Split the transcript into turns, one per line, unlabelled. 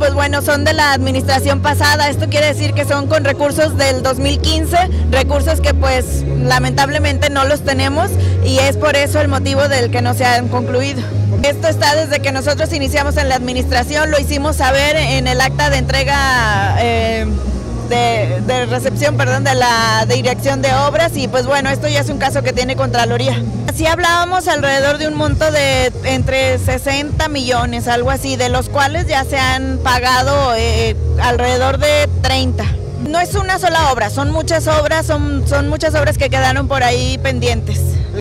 Pues bueno, son de la administración pasada, esto quiere decir que son con recursos del 2015, recursos que pues lamentablemente no los tenemos y es por eso el motivo del que no se han concluido. Esto está desde que nosotros iniciamos en la administración, lo hicimos saber en el acta de entrega eh, de, recepción, perdón, de la dirección de obras y pues bueno, esto ya es un caso que tiene Contraloría. Así hablábamos alrededor de un monto de entre 60 millones, algo así, de los cuales ya se han pagado eh, alrededor de 30. No es una sola obra, son muchas obras, son, son muchas obras que quedaron por ahí pendientes.